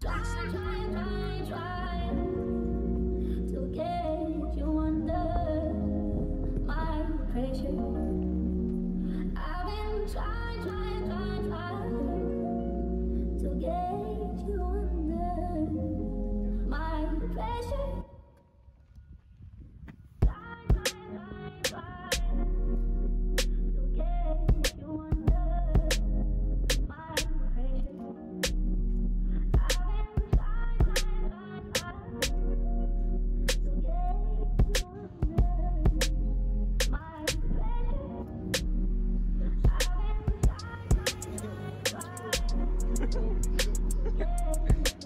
Try, try, try, try. Yeah.